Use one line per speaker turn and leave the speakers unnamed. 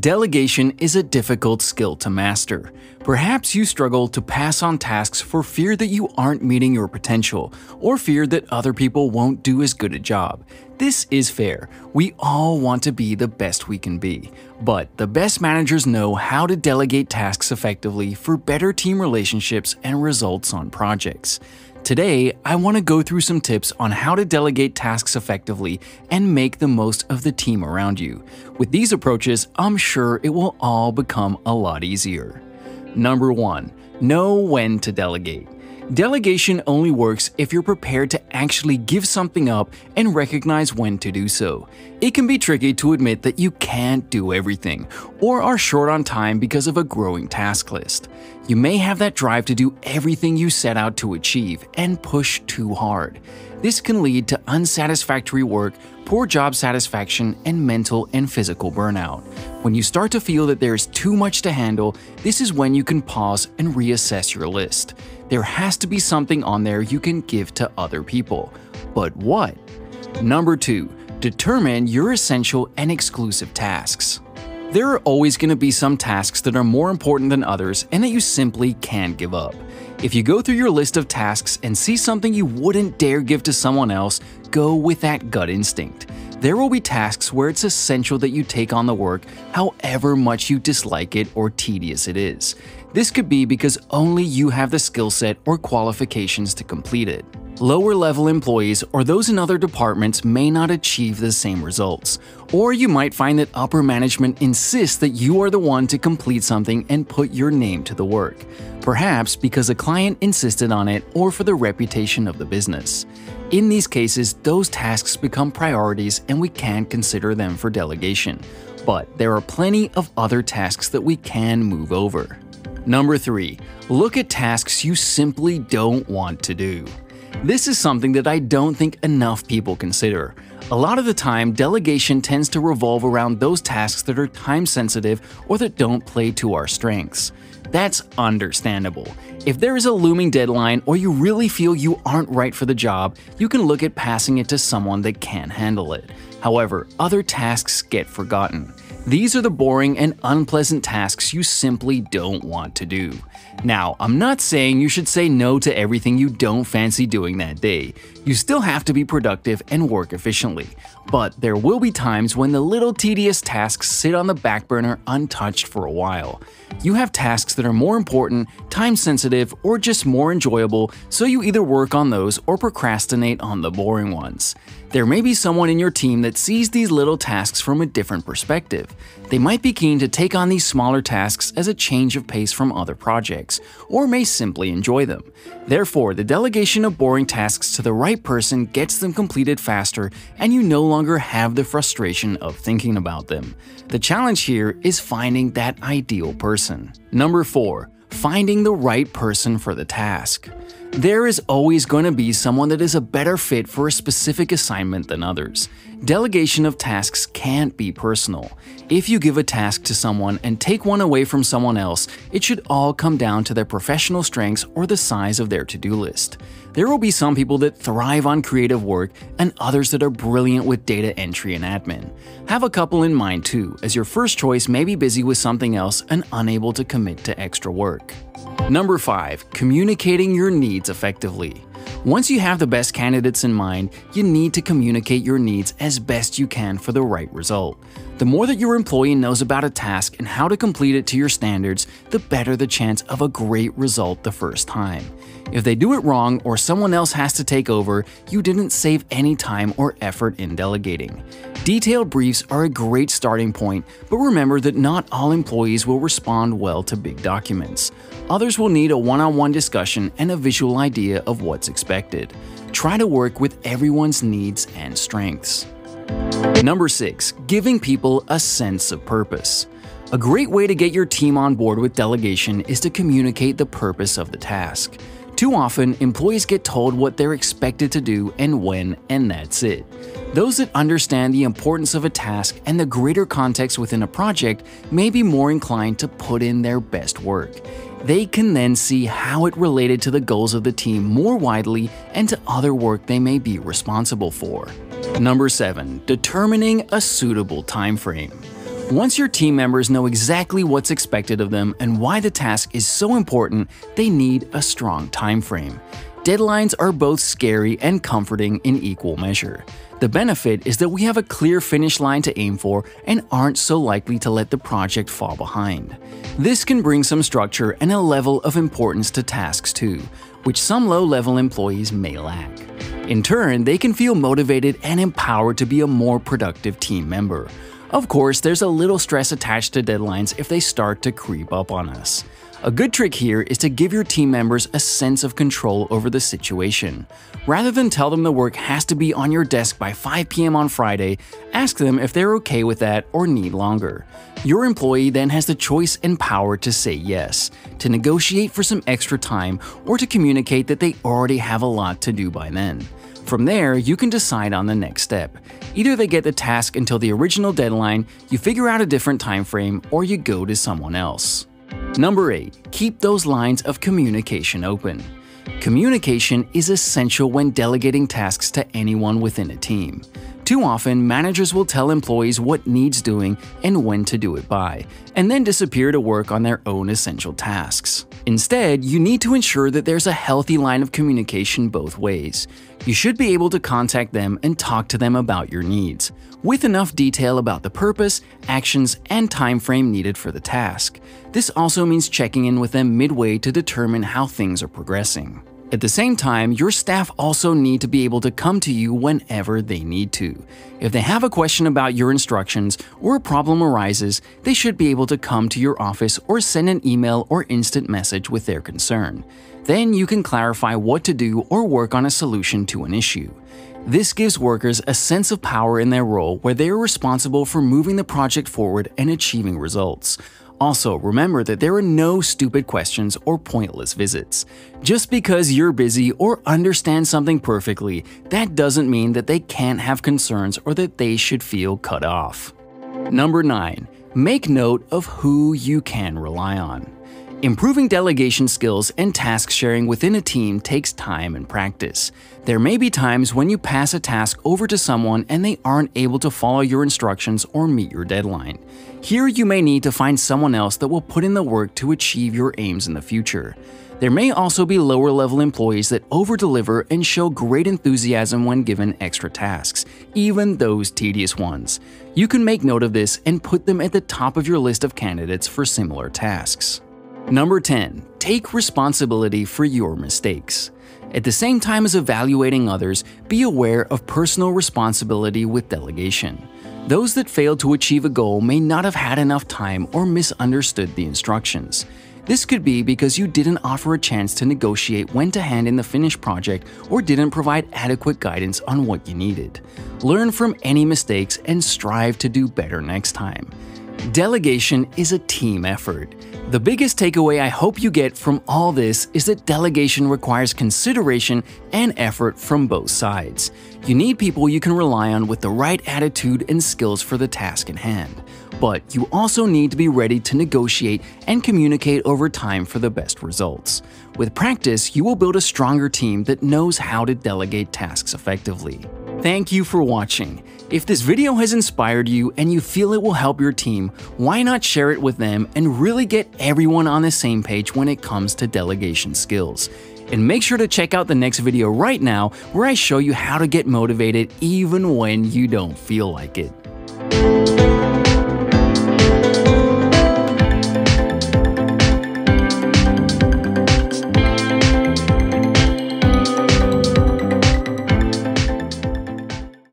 Delegation is a difficult skill to master. Perhaps you struggle to pass on tasks for fear that you aren't meeting your potential, or fear that other people won't do as good a job. This is fair. We all want to be the best we can be. But the best managers know how to delegate tasks effectively for better team relationships and results on projects. Today, I want to go through some tips on how to delegate tasks effectively and make the most of the team around you. With these approaches, I'm sure it will all become a lot easier. Number 1. Know when to delegate. Delegation only works if you're prepared to actually give something up and recognize when to do so. It can be tricky to admit that you can't do everything, or are short on time because of a growing task list. You may have that drive to do everything you set out to achieve and push too hard. This can lead to unsatisfactory work, poor job satisfaction, and mental and physical burnout. When you start to feel that there is too much to handle, this is when you can pause and reassess your list there has to be something on there you can give to other people. But what? Number 2. Determine your essential and exclusive tasks. There are always going to be some tasks that are more important than others and that you simply can't give up. If you go through your list of tasks and see something you wouldn't dare give to someone else, go with that gut instinct. There will be tasks where it's essential that you take on the work, however much you dislike it or tedious it is. This could be because only you have the skill set or qualifications to complete it. Lower level employees or those in other departments may not achieve the same results. Or you might find that upper management insists that you are the one to complete something and put your name to the work. Perhaps because a client insisted on it or for the reputation of the business. In these cases, those tasks become priorities and we can consider them for delegation. But there are plenty of other tasks that we can move over. Number 3. Look at tasks you simply don't want to do. This is something that I don't think enough people consider. A lot of the time, delegation tends to revolve around those tasks that are time sensitive or that don't play to our strengths. That's understandable. If there is a looming deadline or you really feel you aren't right for the job, you can look at passing it to someone that can handle it. However, other tasks get forgotten. These are the boring and unpleasant tasks you simply don't want to do. Now, I'm not saying you should say no to everything you don't fancy doing that day. You still have to be productive and work efficiently. But there will be times when the little tedious tasks sit on the back burner untouched for a while. You have tasks that are more important, time sensitive, or just more enjoyable, so you either work on those or procrastinate on the boring ones. There may be someone in your team that sees these little tasks from a different perspective. They might be keen to take on these smaller tasks as a change of pace from other projects, or may simply enjoy them. Therefore, the delegation of boring tasks to the right person gets them completed faster, and you no longer have the frustration of thinking about them. The challenge here is finding that ideal person. Number 4. Finding the right person for the task. There is always going to be someone that is a better fit for a specific assignment than others. Delegation of tasks can't be personal. If you give a task to someone and take one away from someone else, it should all come down to their professional strengths or the size of their to-do list. There will be some people that thrive on creative work and others that are brilliant with data entry and admin. Have a couple in mind too, as your first choice may be busy with something else and unable to commit to extra work. Number 5. Communicating your needs effectively. Once you have the best candidates in mind, you need to communicate your needs as best you can for the right result. The more that your employee knows about a task and how to complete it to your standards, the better the chance of a great result the first time. If they do it wrong or someone else has to take over, you didn't save any time or effort in delegating. Detailed briefs are a great starting point, but remember that not all employees will respond well to big documents. Others will need a one-on-one -on -one discussion and a visual idea of what's expected. Try to work with everyone's needs and strengths. Number 6. Giving people a sense of purpose. A great way to get your team on board with delegation is to communicate the purpose of the task. Too often, employees get told what they're expected to do and when, and that's it. Those that understand the importance of a task and the greater context within a project may be more inclined to put in their best work. They can then see how it related to the goals of the team more widely and to other work they may be responsible for. Number 7. Determining a suitable time frame. Once your team members know exactly what's expected of them and why the task is so important, they need a strong time frame. Deadlines are both scary and comforting in equal measure. The benefit is that we have a clear finish line to aim for and aren't so likely to let the project fall behind. This can bring some structure and a level of importance to tasks too, which some low-level employees may lack. In turn, they can feel motivated and empowered to be a more productive team member. Of course, there's a little stress attached to deadlines if they start to creep up on us. A good trick here is to give your team members a sense of control over the situation. Rather than tell them the work has to be on your desk by 5 p.m. on Friday, ask them if they're okay with that or need longer. Your employee then has the choice and power to say yes, to negotiate for some extra time, or to communicate that they already have a lot to do by then. From there, you can decide on the next step. Either they get the task until the original deadline, you figure out a different time frame, or you go to someone else. Number 8. Keep those lines of communication open. Communication is essential when delegating tasks to anyone within a team. Too often, managers will tell employees what needs doing and when to do it by, and then disappear to work on their own essential tasks. Instead, you need to ensure that there's a healthy line of communication both ways. You should be able to contact them and talk to them about your needs, with enough detail about the purpose, actions, and time frame needed for the task. This also means checking in with them midway to determine how things are progressing. At the same time, your staff also need to be able to come to you whenever they need to. If they have a question about your instructions or a problem arises, they should be able to come to your office or send an email or instant message with their concern. Then you can clarify what to do or work on a solution to an issue. This gives workers a sense of power in their role where they are responsible for moving the project forward and achieving results. Also, remember that there are no stupid questions or pointless visits. Just because you're busy or understand something perfectly, that doesn't mean that they can't have concerns or that they should feel cut off. Number 9. Make note of who you can rely on. Improving delegation skills and task sharing within a team takes time and practice. There may be times when you pass a task over to someone and they aren't able to follow your instructions or meet your deadline. Here you may need to find someone else that will put in the work to achieve your aims in the future. There may also be lower level employees that over-deliver and show great enthusiasm when given extra tasks, even those tedious ones. You can make note of this and put them at the top of your list of candidates for similar tasks. Number 10. Take responsibility for your mistakes. At the same time as evaluating others, be aware of personal responsibility with delegation. Those that failed to achieve a goal may not have had enough time or misunderstood the instructions. This could be because you didn't offer a chance to negotiate when to hand in the finished project or didn't provide adequate guidance on what you needed. Learn from any mistakes and strive to do better next time. Delegation is a team effort. The biggest takeaway I hope you get from all this is that delegation requires consideration and effort from both sides. You need people you can rely on with the right attitude and skills for the task in hand. But you also need to be ready to negotiate and communicate over time for the best results. With practice, you will build a stronger team that knows how to delegate tasks effectively. Thank you for watching. If this video has inspired you and you feel it will help your team, why not share it with them and really get everyone on the same page when it comes to delegation skills. And make sure to check out the next video right now where I show you how to get motivated even when you don't feel like it.